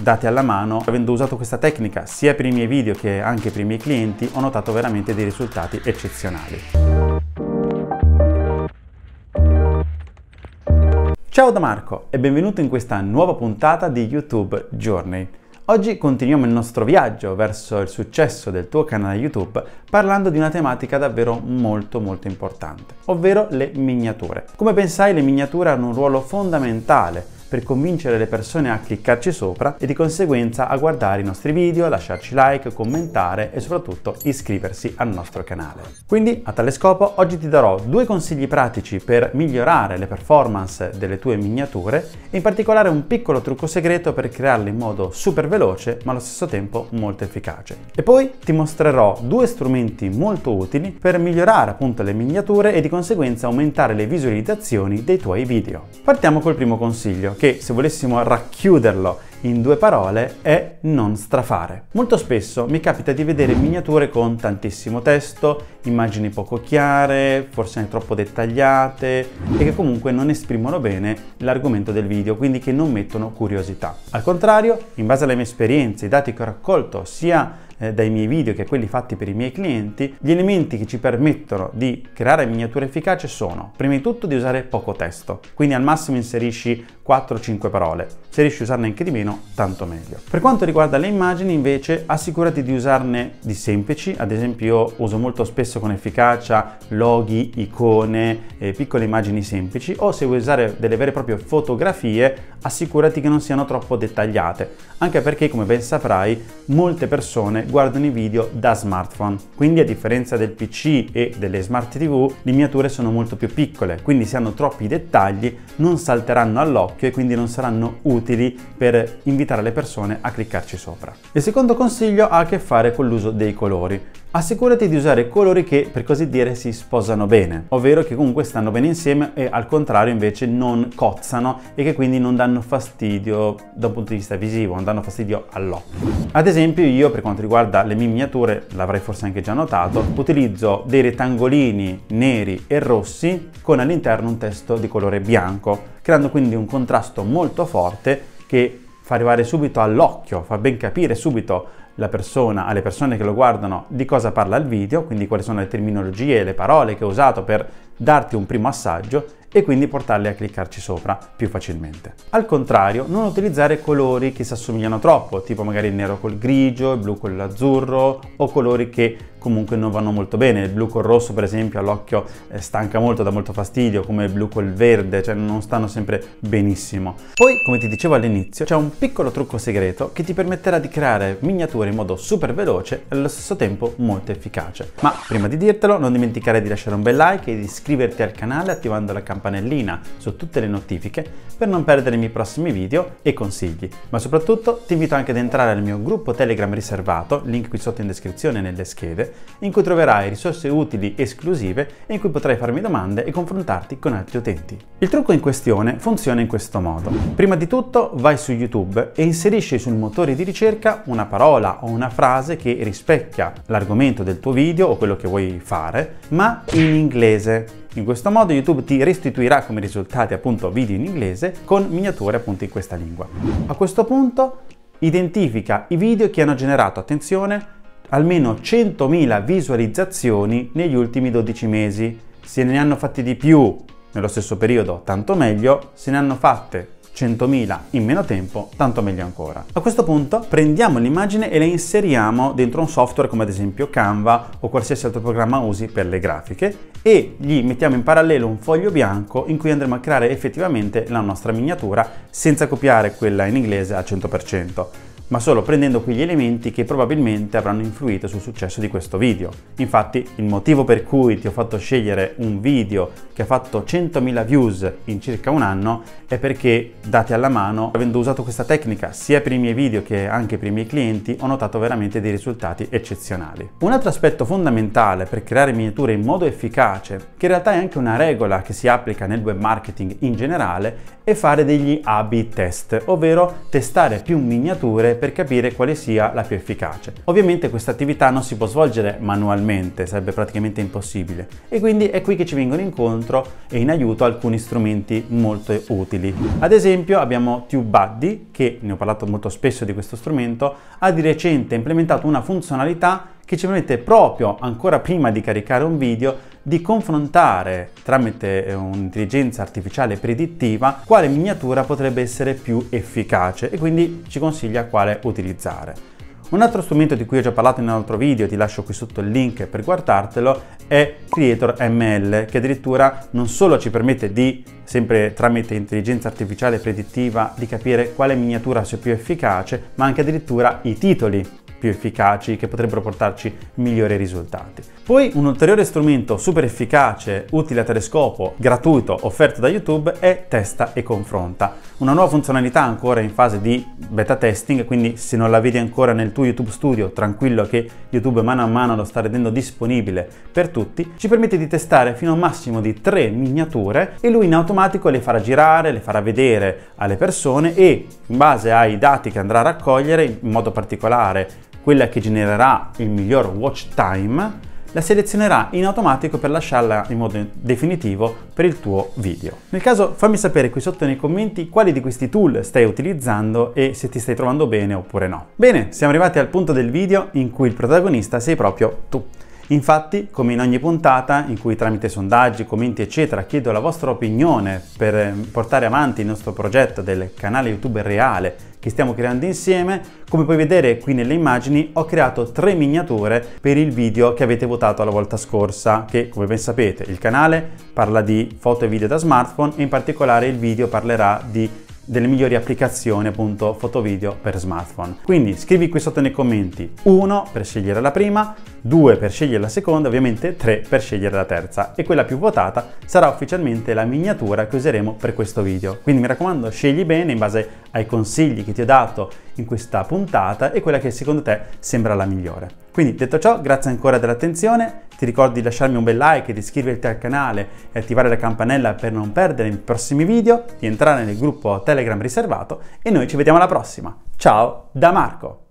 Dati alla mano, avendo usato questa tecnica sia per i miei video che anche per i miei clienti, ho notato veramente dei risultati eccezionali. Ciao da Marco e benvenuto in questa nuova puntata di YouTube Journey. Oggi continuiamo il nostro viaggio verso il successo del tuo canale YouTube parlando di una tematica davvero molto molto importante, ovvero le miniature. Come ben sai le miniature hanno un ruolo fondamentale per convincere le persone a cliccarci sopra e di conseguenza a guardare i nostri video, lasciarci like, commentare e soprattutto iscriversi al nostro canale. Quindi a tale scopo oggi ti darò due consigli pratici per migliorare le performance delle tue miniature e in particolare un piccolo trucco segreto per crearle in modo super veloce ma allo stesso tempo molto efficace. E poi ti mostrerò due strumenti molto utili per migliorare appunto le miniature e di conseguenza aumentare le visualizzazioni dei tuoi video. Partiamo col primo consiglio che se volessimo racchiuderlo in due parole è non strafare. Molto spesso mi capita di vedere miniature con tantissimo testo, immagini poco chiare, forse troppo dettagliate e che comunque non esprimono bene l'argomento del video, quindi che non mettono curiosità. Al contrario, in base alle mie esperienze, i dati che ho raccolto sia eh, dai miei video che quelli fatti per i miei clienti, gli elementi che ci permettono di creare miniature efficaci sono, prima di tutto, di usare poco testo, quindi al massimo inserisci 4-5 parole, se riesci a usarne anche di meno, tanto meglio. Per quanto riguarda le immagini, invece, assicurati di usarne di semplici, ad esempio io uso molto spesso con efficacia loghi, icone, eh, piccole immagini semplici, o se vuoi usare delle vere e proprie fotografie, assicurati che non siano troppo dettagliate, anche perché, come ben saprai, molte persone guardano i video da smartphone. Quindi a differenza del PC e delle smart TV, le miniature sono molto più piccole, quindi se hanno troppi dettagli non salteranno all'occhio e quindi non saranno utili per invitare le persone a cliccarci sopra. Il secondo consiglio ha a che fare con l'uso dei colori. Assicurati di usare colori che per così dire si sposano bene, ovvero che comunque stanno bene insieme e al contrario invece non cozzano e che quindi non danno fastidio da un punto di vista visivo, non danno fastidio all'occhio. Ad esempio io per quanto riguarda le miniature, l'avrai forse anche già notato, utilizzo dei rettangolini neri e rossi con all'interno un testo di colore bianco, creando quindi un contrasto molto forte che fa arrivare subito all'occhio, fa ben capire subito persona, alle persone che lo guardano di cosa parla il video, quindi quali sono le terminologie le parole che ho usato per darti un primo assaggio e quindi portarli a cliccarci sopra più facilmente. Al contrario, non utilizzare colori che si assomigliano troppo, tipo magari il nero col grigio, il blu con l'azzurro o colori che comunque non vanno molto bene. Il blu col rosso, per esempio, all'occhio eh, stanca molto, dà molto fastidio, come il blu col verde, cioè non stanno sempre benissimo. Poi, come ti dicevo all'inizio, c'è un piccolo trucco segreto che ti permetterà di creare miniature in modo super veloce e allo stesso tempo molto efficace. Ma prima di dirtelo, non dimenticare di lasciare un bel like e di iscriverti al canale attivando la campanellina su tutte le notifiche per non perdere i miei prossimi video e consigli. Ma soprattutto ti invito anche ad entrare nel mio gruppo Telegram riservato, link qui sotto in descrizione nelle schede, in cui troverai risorse utili esclusive e in cui potrai farmi domande e confrontarti con altri utenti. Il trucco in questione funziona in questo modo. Prima di tutto vai su YouTube e inserisci sul motore di ricerca una parola o una frase che rispecchia l'argomento del tuo video o quello che vuoi fare, ma in inglese. In questo modo YouTube ti restituirà come risultati appunto video in inglese con miniature appunto in questa lingua. A questo punto identifica i video che hanno generato, attenzione, almeno 100.000 visualizzazioni negli ultimi 12 mesi. Se ne hanno fatti di più nello stesso periodo, tanto meglio. Se ne hanno fatte 100.000 in meno tempo, tanto meglio ancora. A questo punto prendiamo l'immagine e la inseriamo dentro un software come ad esempio Canva o qualsiasi altro programma usi per le grafiche e gli mettiamo in parallelo un foglio bianco in cui andremo a creare effettivamente la nostra miniatura senza copiare quella in inglese al 100% ma solo prendendo quegli elementi che probabilmente avranno influito sul successo di questo video. Infatti il motivo per cui ti ho fatto scegliere un video che ha fatto 100.000 views in circa un anno è perché, dati alla mano, avendo usato questa tecnica sia per i miei video che anche per i miei clienti, ho notato veramente dei risultati eccezionali. Un altro aspetto fondamentale per creare miniature in modo efficace, che in realtà è anche una regola che si applica nel web marketing in generale, è fare degli A-B test, ovvero testare più miniature per capire quale sia la più efficace. Ovviamente questa attività non si può svolgere manualmente, sarebbe praticamente impossibile e quindi è qui che ci vengono incontro e in aiuto alcuni strumenti molto utili. Ad esempio abbiamo TubeBuddy che, ne ho parlato molto spesso di questo strumento, ha di recente implementato una funzionalità che ci permette proprio ancora prima di caricare un video di confrontare tramite eh, un'intelligenza artificiale predittiva quale miniatura potrebbe essere più efficace e quindi ci consiglia quale utilizzare. Un altro strumento di cui ho già parlato in un altro video, ti lascio qui sotto il link per guardartelo, è Creator ML, che addirittura non solo ci permette di, sempre tramite intelligenza artificiale predittiva, di capire quale miniatura sia più efficace, ma anche addirittura i titoli più efficaci che potrebbero portarci migliori risultati. Poi un ulteriore strumento super efficace, utile a telescopo, gratuito, offerto da YouTube è Testa e Confronta. Una nuova funzionalità ancora in fase di beta testing, quindi se non la vedi ancora nel tuo YouTube Studio, tranquillo che YouTube mano a mano lo sta rendendo disponibile per tutti, ci permette di testare fino a un massimo di tre miniature e lui in automatico le farà girare, le farà vedere alle persone e in base ai dati che andrà a raccogliere, in modo particolare quella che genererà il miglior watch time, la selezionerà in automatico per lasciarla in modo definitivo per il tuo video. Nel caso fammi sapere qui sotto nei commenti quali di questi tool stai utilizzando e se ti stai trovando bene oppure no. Bene, siamo arrivati al punto del video in cui il protagonista sei proprio tu. Infatti, come in ogni puntata in cui tramite sondaggi, commenti eccetera chiedo la vostra opinione per portare avanti il nostro progetto del canale YouTube reale che stiamo creando insieme, come puoi vedere qui nelle immagini ho creato tre miniature per il video che avete votato la volta scorsa, che come ben sapete il canale parla di foto e video da smartphone e in particolare il video parlerà di delle migliori applicazioni appunto foto video per smartphone. Quindi scrivi qui sotto nei commenti 1 per scegliere la prima, 2 per scegliere la seconda, ovviamente 3 per scegliere la terza e quella più votata sarà ufficialmente la miniatura che useremo per questo video. Quindi mi raccomando scegli bene in base ai consigli che ti ho dato in questa puntata e quella che secondo te sembra la migliore. Quindi detto ciò, grazie ancora dell'attenzione, ti ricordo di lasciarmi un bel like, di iscriverti al canale e attivare la campanella per non perdere i prossimi video, di entrare nel gruppo Telegram riservato e noi ci vediamo alla prossima. Ciao da Marco!